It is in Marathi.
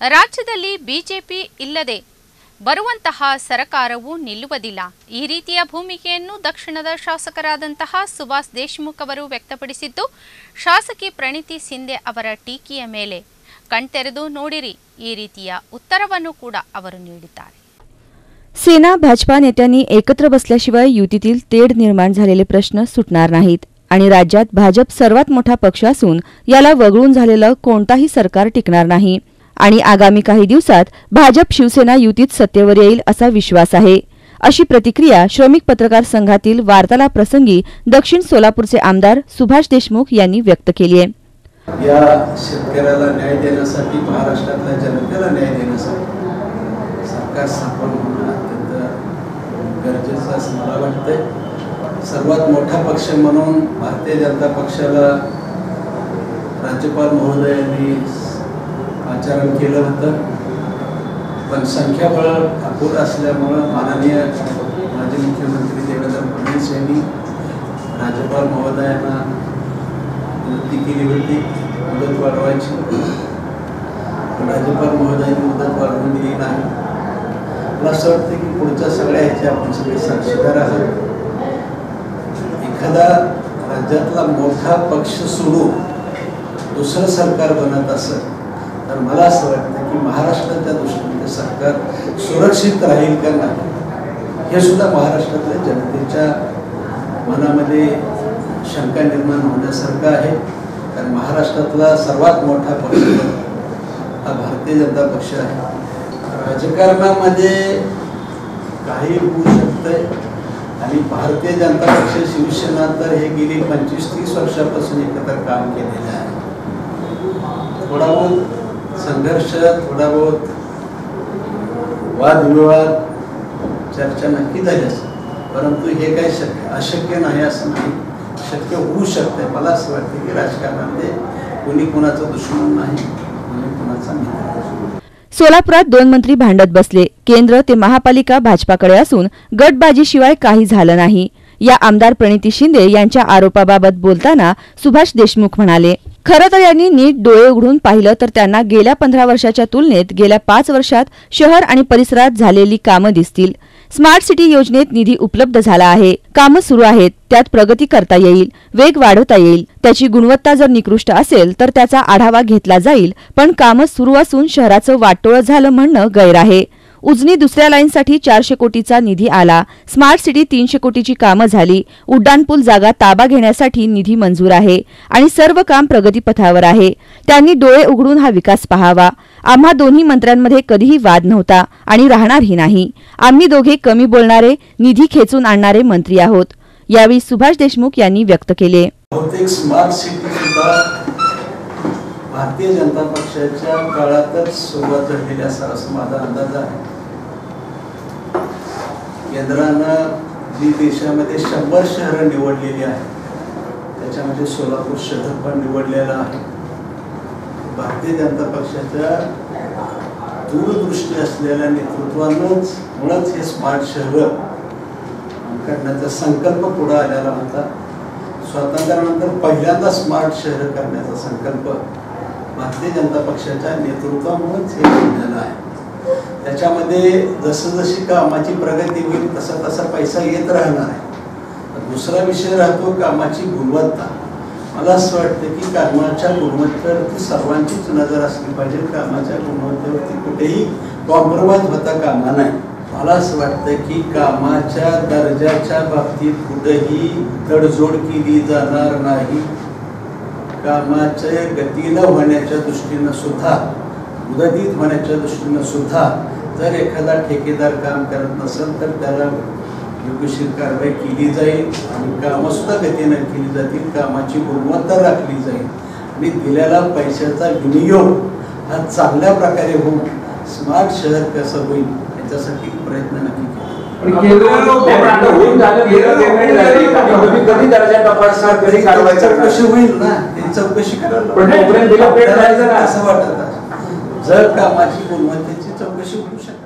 ರಾಜ್ಯದಲ್ಲಿ ಬಿಜೆಪಿ ಇಲ್ಲದೆ ಬರುವಂತಹ ಸರಕಾರವು ನಿಲ್ಲುವುದಿಲ್ಲ ಈ ರೀತಿಯ ಭೂಮಿಕೆಯನ್ನು ದಕ್ಷಿಣದ ಶಾಸಕರಾದಂತಹ ಸುಭಾಷ್ ದೇಶ್ಮುಖ್ ಅವರು ವ್ಯಕ್ತಪಡಿಸಿದ್ದು ಶಾಸಕಿ ಪ್ರಣೀತಿ ಸಿಂಧೆ ಅವರ ಟೀಕೆಯ ಮೇಲೆ ಕಣ್ತೆರೆದು ನೋಡಿರಿ ಈ ರೀತಿಯ ಉತ್ತರವನ್ನು ಕೂಡ ಅವರು ನೀಡಿದ್ದಾರೆ सेना भाजपा नेत्यांनी एकत्र बसल्याशिवाय युतीतील तेढ निर्माण झालेले प्रश्न सुटणार नाहीत आणि राज्यात भाजप सर्वात मोठा पक्ष असून याला वगळून झालेलं कोणताही सरकार टिकणार नाही आणि आगामी काही दिवसात भाजप शिवसेना युतीत सत्तेवर येईल असा विश्वास आहे. अशी प्रतिक्रिया श्रमिक पत्रकार संघातील वार्तालाप प्रसंगी दक्षिण सोलापूरचे आमदार सुभाष देशमुख यांनी व्यक्त केली आहे. या शेतकऱ्याला न्याय देण्यासाठी महाराष्ट्रातल्या जनतेला न्याय देण्यासाठी सरकार स्थापन होणं अत्यंत गरजेचं असं मला वाटतंय. सर्वात मोठा पक्ष म्हणून भारतीय जनता पक्षाला राज्यपाल महोदयांनी आचरण केलं होतं पण संख्याबळ अपुर असल्यामुळं माननीय माजी मुख्यमंत्री देवेंद्र फडणवीस यांनी राज्यपाल महोदयांना विनंती केली होती मुदत वाढवायची. पण राज्यपाल महोदयांनी मुदत वाढवून दिली नाही. मला असं वाटतं की पुढच्या सगळ्या ह्याचे आपण सगळे साक्षीदार आहोत. एखादा राज्यातला मोठा पक्ष सोडून दुसरं सरकार बनत असत तर मला असं वाटतं की महाराष्ट्राच्या दृष्टीने सरकार सुरक्षित राहील का नाही हे सुद्धा महाराष्ट्रातल्या जनतेच्या मनामध्ये शंका निर्माण होण्यासारखं आहे. कारण महाराष्ट्रातला सर्वात मोठा पक्ष हा भारतीय जनता पक्ष आहे. राजकारणामध्ये काही होऊ शकतंय आणि भारतीय जनता पक्ष शिवसेना तर हे गेली पंचवीस तीस वर्षापासून एकत्र काम केलेलं आहे. थोडा बहुत संघर्ष थोडा बहुत वादविवाद चर्चा नक्की झाली असेल. परंतु हे काही शक्य अशक्य नाही असं नाही. शक्य होऊ शकतं मला असं वाटतं की राजकारणामध्ये कोणी कोणाचा दुश्मन नाही कोणी कोणाचा मित्र सोलापुरात दोन मंत्री भांडत बसले. केंद्र ते महापालिका भाजपाकडे असून गटबाजीशिवाय काही झालं नाही. या आमदार प्रणिती शिंदे यांच्या आरोपाबाबत बोलताना सुभाष देशमुख म्हणाले खरं तर यांनी नीट डोळे उघडून पाहिलं तर त्यांना गेल्या पंधरा वर्षाच्या तुलनेत गेल्या पाच वर्षात शहर आणि परिसरात झालेली कामं दिसतील. स्मार्ट सिटी योजनेत निधी उपलब्ध झाला आहे. कामं सुरू आहेत. त्यात प्रगती करता येईल. वेग वाढवता येईल. त्याची गुणवत्ता जर निकृष्ट असेल तर त्याचा आढावा घेतला जाईल. पण कामं सुरू असून शहराचं वाटोळं झालं म्हणणं गैर आहे. उजनी दुसऱ्या लाईनसाठी चारशे कोटीचा निधी आला. स्मार्ट सिटी तीनशे कोटीची कामं झाली. उड्डाणपूल जागा ताबा घेण्यासाठी निधी मंजूर आहे आणि सर्व काम प्रगतीपथावर आहे. त्यांनी डोळे उघडून हा विकास पाहावा. आम्हा दोन्ही मंत्र्यांमध्ये कधीही वाद नव्हता आणि राहणारही नाही. आम्ही दोघे कमी बोलणारे निधी खेचून आणणारे मंत्री आहोत. यावेळी सुभाष देशमुख यांनी व्यक्त केले. भारतीय जनता पक्षाच्या काळातच सुरुवात झालेली असा असं माझा अंदाज आहे. केंद्रानं जी देशामध्ये शंभर शहरं निवडलेली आहेत त्याच्यामध्ये सोलापूर शहर पण निवडलेलं आहे. भारतीय जनता पक्षाच्या दूरदृष्टी असलेल्या नेतृत्वानंच मुळात हे स्मार्ट शहर करण्याचा संकल्प पुढे आलेला होता. स्वातंत्र्यानंतर पहिल्यांदा स्मार्ट शहर करण्याचा संकल्प भारतीय जनता पक्षाच्या नेतृत्वामुळेच हे झालं आहे. त्याच्यामध्ये जसं जशी कामाची प्रगती होईल तसा तसा पैसा येत राहणार आहे. दुसरा विषय राहतो कामाची गुणवत्ता. मला असं वाटतं की कामाच्या गुणवत्तेवरती सर्वांचीच नजर असली पाहिजे. कामाच्या गुणवत्तेवरती कुठेही कॉम्प्रोमाइज होता कामा नाही. मला असं वाटतं की कामाच्या दर्जाच्या बाबतीत कुठेही तडजोड केली जाणार नाही. कामाचे गतीनं होण्याच्या दृष्टीनं सुद्धा मुदतीत होण्याच्या दृष्टीनं सुद्धा जर एखादा ठेकेदार काम करत नसेल तर त्याला योग्यशीर कारवाई केली जाईल आणि कामं सुद्धा गतीनं केली जातील कामाची गुणवत्ता राखली जाईल. आणि दिलेला पैशाचा विनियोग हा चांगल्या प्रकारे होऊन स्मार्ट शहर कसं होईल याच्यासाठी प्रयत्न नक्की कधी दर्जा तपासणार कधी कारवाई चौकशी होईल ना. ते चौकशी करायला पण तोपर्यंत करायचं ना. असं वाटत आहे. जर कामाची गुणवत्तेची चौकशी होऊ शकते